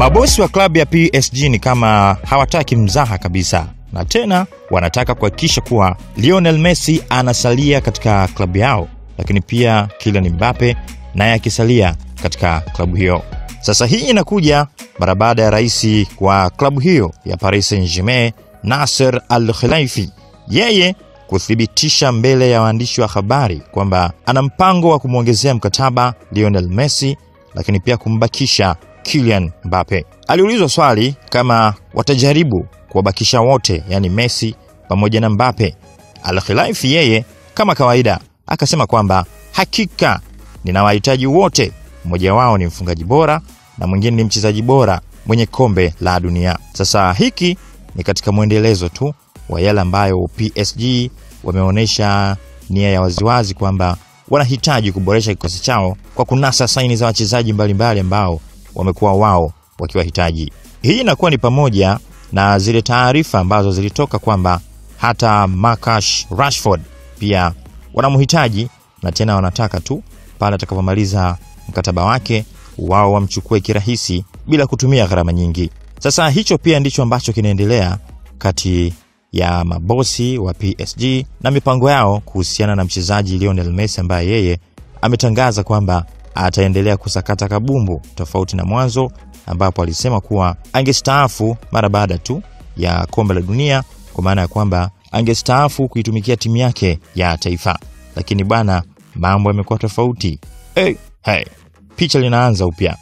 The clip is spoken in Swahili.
Mabosi wa klabu ya PSG ni kama hawataki mzaha kabisa, na tena wanataka kuhakikisha kuwa Lionel Messi anasalia katika klabu yao, lakini pia Kylian Mbappe naye akisalia katika klabu hiyo. Sasa hii inakuja mara baada ya rais wa klabu hiyo ya Paris Saint-Germain Nasser Al-Khelaifi. Yeye kuthibitisha mbele ya waandishi wa habari kwamba ana mpango wa kumwongezea mkataba Lionel Messi, lakini pia kumbakisha Kylian Mbappe. Aliulizwa swali kama watajaribu kuwabakisha wote, yani Messi pamoja na Mbappe. Al-Khelaifi yeye kama kawaida akasema kwamba hakika ninawahitaji wote, mmoja wao ni mfungaji bora na mwingine ni mchezaji bora mwenye kombe la dunia. Sasa hiki ni katika mwendelezo tu wa yale ambayo PSG wameonyesha nia ya waziwazi kwamba wanahitaji kuboresha kikosi chao kwa kunasa saini za wachezaji mbalimbali ambao wamekuwa wao wakiwahitaji. Hii inakuwa ni pamoja na zile taarifa ambazo zilitoka kwamba hata Marcus Rashford pia wanamhitaji na tena wanataka tu pale atakapomaliza mkataba wake wao wamchukue kirahisi bila kutumia gharama nyingi. Sasa hicho pia ndicho ambacho kinaendelea kati ya mabosi wa PSG na mipango yao kuhusiana na mchezaji Lionel Messi ambaye yeye ametangaza kwamba ataendelea kusakata kabumbu, tofauti na mwanzo ambapo alisema kuwa angestaafu mara baada tu ya kombe la dunia, kwa maana ya kwamba angestaafu kuitumikia timu yake ya taifa. Lakini bwana, mambo yamekuwa tofauti. Hey, hey, picha linaanza upya.